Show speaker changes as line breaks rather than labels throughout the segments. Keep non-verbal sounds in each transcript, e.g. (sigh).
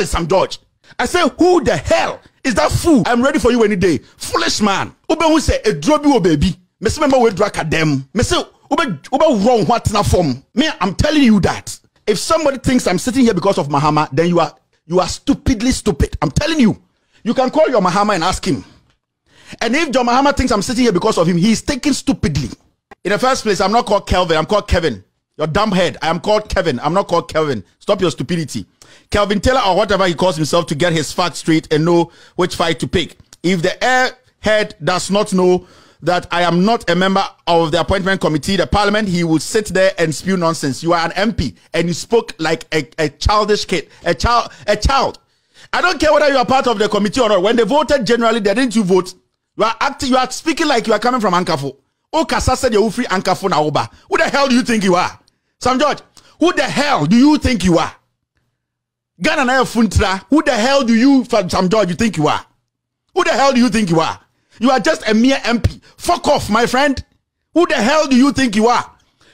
is Sam George? I say, who the hell is that fool? I'm ready for you any day. Foolish man. Ube who say, a drobi o baby. Me say, remember drag them. Me say, ube, ube wrong what na form. Me, I'm telling you that. If somebody thinks I'm sitting here because of Mahama, then you are, you are stupidly stupid. I'm telling you. You can call your Mahama and ask him. And if John Mahama thinks I'm sitting here because of him, he's thinking stupidly. In the first place, I'm not called Kelvin. I'm called Kevin. Your dumb head. I am called Kevin. I'm not called Kelvin. Stop your stupidity. Kelvin Taylor or whatever he calls himself to get his facts straight and know which fight to pick. If the airhead does not know that I am not a member of the appointment committee, the parliament, he will sit there and spew nonsense. You are an MP and you spoke like a, a childish kid, a child, a child. I don't care whether you are part of the committee or not. When they voted generally, they didn't you vote. You are acting, you are speaking like you are coming from Ankaful. Oh, Kasa said you free Ankafo na Oba. Who the hell do you think you are? Sam George, who the hell do you think you are? Ghana na Funtra, who the hell do you, Sam George, you think you are? Who the hell do you think you are? You are just a mere MP. Fuck off, my friend. Who the hell do you think you are?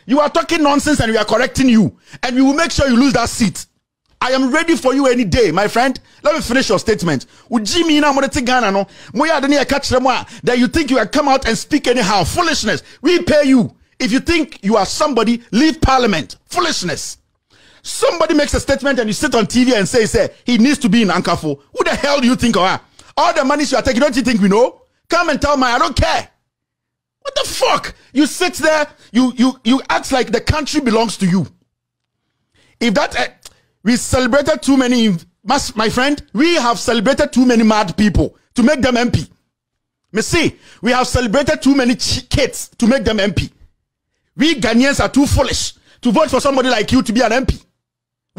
You are talking nonsense and we are correcting you. And we will make sure you lose that seat. I am ready for you any day, my friend. Let me finish your statement. Ujimi na mo Ghana no. Mo ya de catch them that you think you can come out and speak anyhow. Foolishness. We pay you. If you think you are somebody, leave parliament. Foolishness. Somebody makes a statement and you sit on TV and say, say he needs to be in Ankaful. Who the hell do you think you are? All the money you are taking, don't you think we know? Come and tell me, I don't care. What the fuck? You sit there, you you you act like the country belongs to you. If that uh, we celebrated too many, my friend, we have celebrated too many mad people to make them MP. Me see, we have celebrated too many kids to make them MP. We Ghanaians are too foolish to vote for somebody like you to be an MP.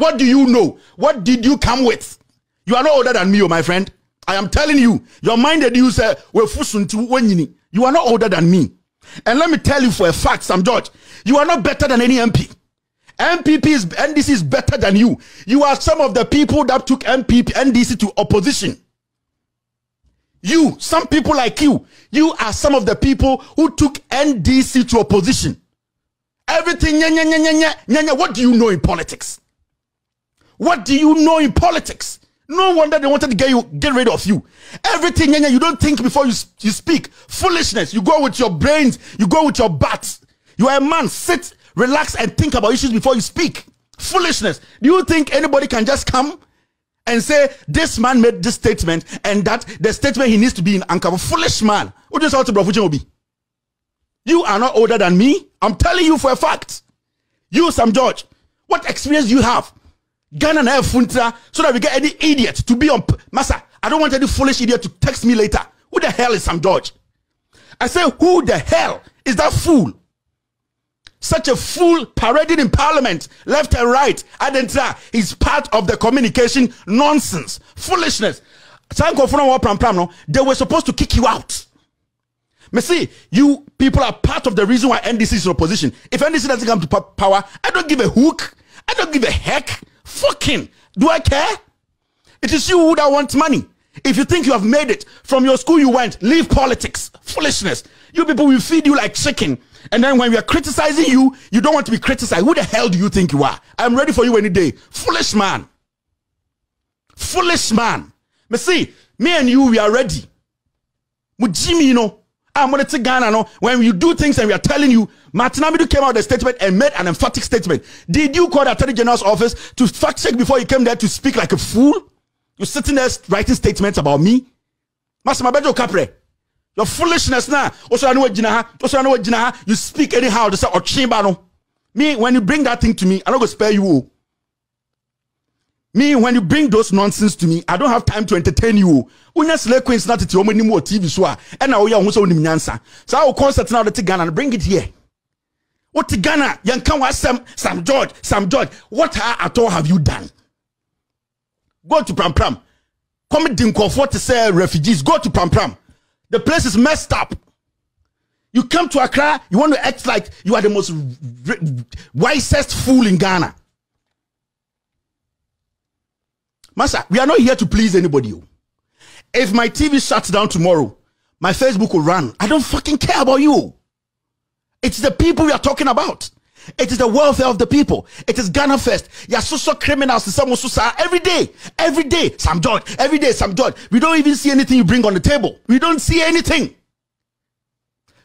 What do you know? What did you come with? You are not older than me, oh my friend. I am telling you, your mind that you say, you are not older than me. And let me tell you for a fact, Sam George, you are not better than any MP. MPP is NDC is better than you. You are some of the people that took MPP NDC to opposition. You, some people like you, you are some of the people who took NDC to opposition. Everything, what do you know in politics? What do you know in politics? No wonder they wanted to get you, get rid of you. Everything, nya, you don't think before you, you speak. Foolishness. You go with your brains, you go with your butts. You are a man. Sit Relax and think about issues before you speak. Foolishness. Do you think anybody can just come and say this man made this statement and that the statement he needs to be in Ankara? Foolish man. You are not older than me. I'm telling you for a fact. You, Sam George, what experience do you have? Ghana and Funtra so that we get any idiot to be on. Massa, I don't want any foolish idiot to text me later. Who the hell is Sam George? I say, who the hell is that fool? such a fool parading in parliament, left and right. Adentra is part of the communication nonsense, foolishness. They were supposed to kick you out. Me see, you people are part of the reason why NDC is in opposition. If NDC doesn't come to power, I don't give a hook. I don't give a heck. Fucking. Do I care? It is you who that wants money. If you think you have made it from your school you went, leave politics. Foolishness. You people will feed you like chicken and then when we are criticizing you, you don't want to be criticized. Who the hell do you think you are? I'm ready for you any day. Foolish man. Foolish man. Me see, me and you, we are ready. Mujimi, you know. I'm gonna take Ghana. No, when you do things and we are telling you, Martin Amidu came out with a statement and made an emphatic statement. Did you call the Attorney General's office to fact check before you came there to speak like a fool? You're sitting there writing statements about me. Master Mabejo Capre. Your foolishness now. Also, I know what Also, I know what You speak anyhow. They say, "Ochimba Me, when you bring that thing to me, I'm not gonna spare you. Me, when you bring those nonsense to me, I don't have time to entertain you. Unya slay queens not to many more TV so and now you also nim nyansa. So I will concert now the Ghana and bring it here. What Ghana? Yankan was Sam Sam George, Sam George. What at all have you done? Go to Pram Pram. Come in comfort to say refugees. Go to Pram Pram. The place is messed up. You come to Accra, you want to act like you are the most wisest fool in Ghana. Master, we are not here to please anybody. Oh. If my TV shuts down tomorrow, my Facebook will run. I don't fucking care about you. It's the people we are talking about. It is the welfare of the people. It is Ghana first. You are so so criminals every day, every day. Sam George, every day, Sam George. We don't even see anything you bring on the table. We don't see anything.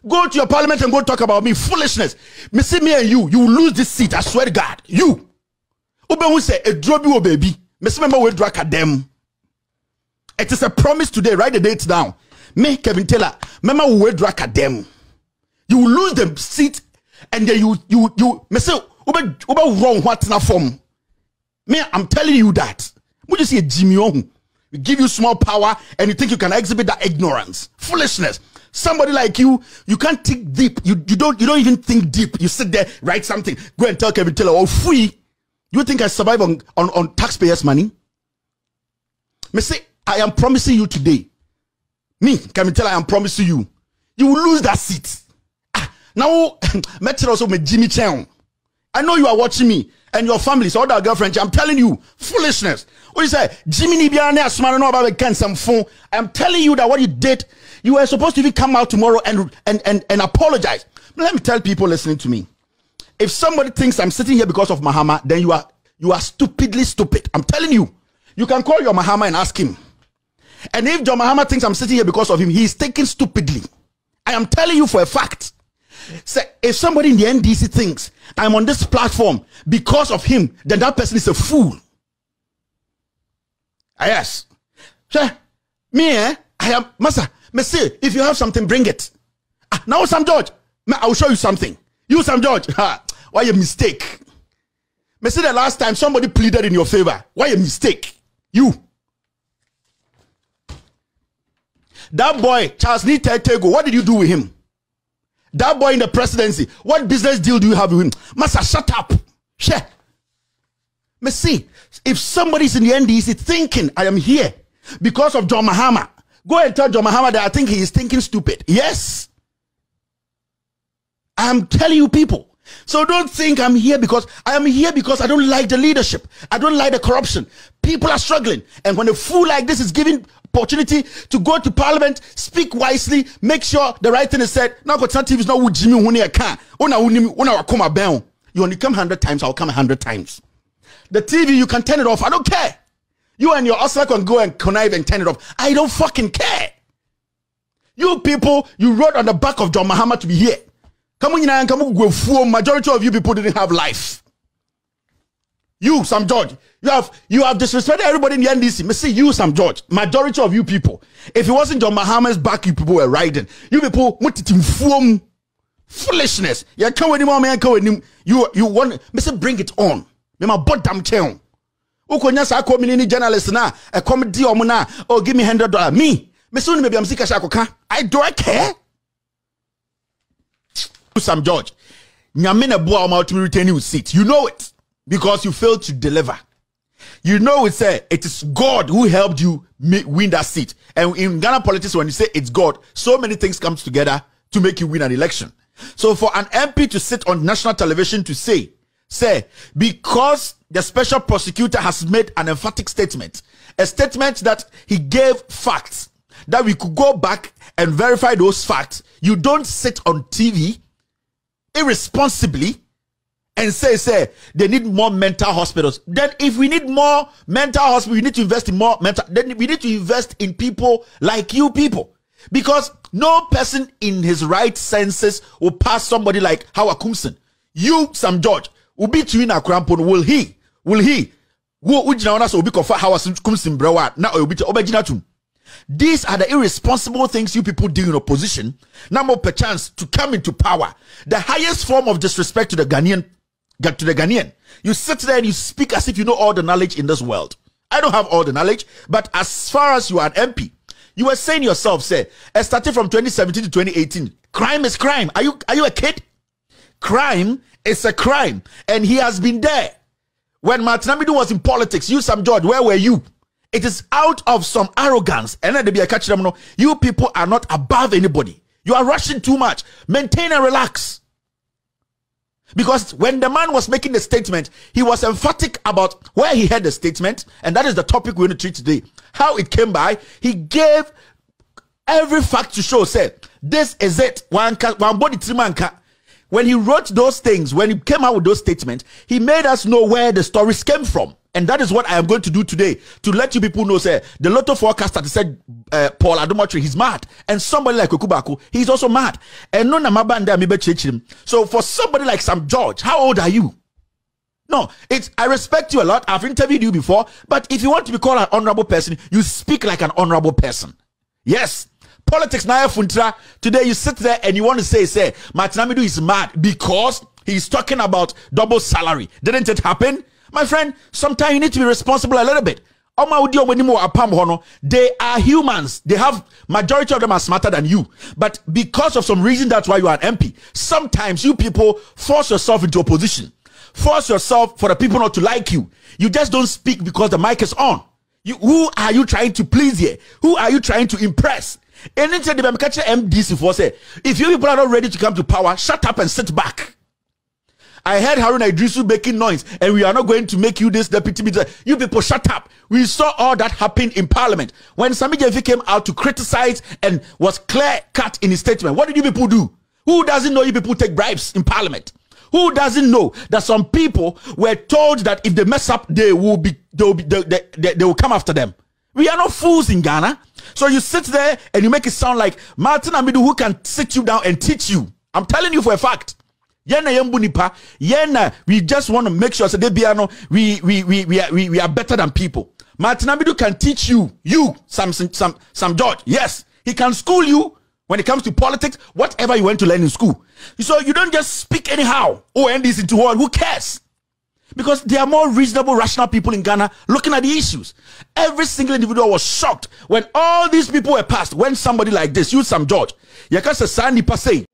Go to your parliament and go talk about me. Foolishness. Me see me and you, you will lose this seat. I swear to God. You. Ube say a drobi o baby. See member we drag them. It is a promise today. Write the date down. Me, Kevin Taylor, member we drag them. You will lose the seat and then you you you me say ube ube wrong what na form. Me, I'm telling you that. Would you see Jimmy on? We give you small power and you think you can exhibit that ignorance. Foolishness. Somebody like you, you can't think deep. You, you don't you don't even think deep. You sit there, write something, go and tell Kevin Taylor, oh free. You think I survive on, on, on taxpayers' money? Me say, I am promising you today. Me, Kevin tell I am promising you. You will lose that seat. Ah, now, (clears throat) Metro also me Jimmy Chen. I know you are watching me and your family, so that girlfriend. I'm telling you, foolishness. What you say? Jimmy Nibiane, Asmano, no about some phone. I'm telling you that what you did you were supposed to even come out tomorrow and, and, and, and apologize. Let me tell people listening to me. If somebody thinks I'm sitting here because of Mahama, then you are you are stupidly stupid. I'm telling you. You can call your Mahama and ask him. And if John Mahama thinks I'm sitting here because of him, he is thinking stupidly. I am telling you for a fact. So if somebody in the NDC thinks I'm on this platform because of him, then that person is a fool. Ah, yes. So, me, eh? I am, Master, me if you have something, bring it. Ah, now, Sam George, I will show you something. You, Sam George, (laughs) why a mistake? Me say the last time somebody pleaded in your favor. Why a mistake? You. That boy, Charles Nite Tego, what did you do with him? That boy in the presidency, what business deal do you have with him? Master, shut up. Share. Me see, if somebody's in the NDC thinking I am here because of John Mahama, Go and tell John Mahama that I think he is thinking stupid. Yes. I'm telling you people. So don't think I'm here because I am here because I don't like the leadership. I don't like the corruption. People are struggling. And when a fool like this is given opportunity to go to parliament, speak wisely, make sure the right thing is said. Now got TV is not with Jimmy you can. You only come hundred times, I'll come hundred times. The TV, you can turn it off. I don't care. You and your hustler can go and connive and turn it off. I don't fucking care. You people, you rode on the back of John Mahama to be here. Come on, come on, majority of you people didn't have life. You, Sam George, you have you have disrespected everybody in the NDC. Me see you, Sam George. Majority of you people, if it wasn't John Mahama's back, you people were riding. You people, what it inform foolishness. You can't anymore, man. You you want me say bring it on. Me my bottom channel wokonya saa kɔmini ni journalist na di ɔmo na oh give me hundred dollar me me so ni maybe sika hyɛ i do i care sam george. Nyame na boa ultimately retain you seat. You know it because you failed to deliver. You know it say it is god who helped you win that seat. And in ghana politics when you say it's god so many things comes together to make you win an election. So for an mp to sit on national television to say say because the special prosecutor has made an emphatic statement, a statement that he gave facts that we could go back and verify those facts. You don't sit on TV irresponsibly and say, say, they need more mental hospitals. Then if we need more mental hospitals, we need to invest in more mental, then we need to invest in people like you people. Because no person in his right senses will pass somebody like Howard Koomson. You, Sam George, will be to in a crampon, will he? Will he? Wo ujina ona so obi kofa Howard Koomson brewa na obi obegina tum. These are the irresponsible things you people do in opposition. Now more chance to come into power. The highest form of disrespect to the Ghanaian, to the Ghanaian. You sit there and you speak as if you know all the knowledge in this world. I don't have all the knowledge, but as far as you are an MP, you were saying yourself, say, eh, starting from 2017 to 2018, crime is crime. Are you are you a kid? Crime is a crime, and he has been there. When Martin Amidu was in politics, you Sam George, where were you? It is out of some arrogance. And then a catch them. No, you people are not above anybody. You are rushing too much. Maintain and relax. Because when the man was making the statement, he was emphatic about where he had the statement, and that is the topic we're going to treat today. How it came by. He gave every fact to show, said, this is it. One one body trimanka. When he wrote those things, when he came out with those statements, he made us know where the stories came from. And that is what I am going to do today to let you people know. sir. the lotto forecaster said uh, Paul Adom-Otchere, he's mad, and somebody like Okubaku, he's also mad. And no namabanda. So for somebody like Sam George, how old are you? No, it's I respect you a lot. I've interviewed you before, but if you want to be called an honorable person, you speak like an honorable person. Yes. Politics now funtra. Today you sit there and you want to say, say, Martin Amidu is mad because he's talking about double salary. Didn't it happen? My friend, sometimes you need to be responsible a little bit. They are humans. They have majority of them are smarter than you. But because of some reason, that's why you are an MP. Sometimes you people force yourself into a position. Force yourself for the people not to like you. You just don't speak because the mic is on. You, who are you trying to please here? Who are you trying to impress? Anything the NDC for say, if you people are not ready to come to power, shut up and sit back. I heard Haruna Iddrisu making noise, and we are not going to make you this deputy minister. You people shut up. We saw all that happen in parliament. When Sammy Gyamfi came out to criticize and was clear cut in his statement, what did you people do? Who doesn't know you people take bribes in parliament? Who doesn't know that some people were told that if they mess up, they will be, they will, be, they, they, they, they will come after them? We are not fools in Ghana. So you sit there and you make it sound like Martin Amidu who can sit you down and teach you. I'm telling you for a fact. Yɛna yɛmbu nipa. Yɛna we just want to make sure so they we we we we are, we, we are better than people. Martin Amidu can teach you. You some some some george yes. He can school you when it comes to politics whatever you went to learn in school. So you don't just speak anyhow. Oh and this into what who cares because there are more reasonable, rational people in Ghana looking at the issues. Every single individual was shocked when all these people were passed. When somebody like this, you Sam George, you can't say,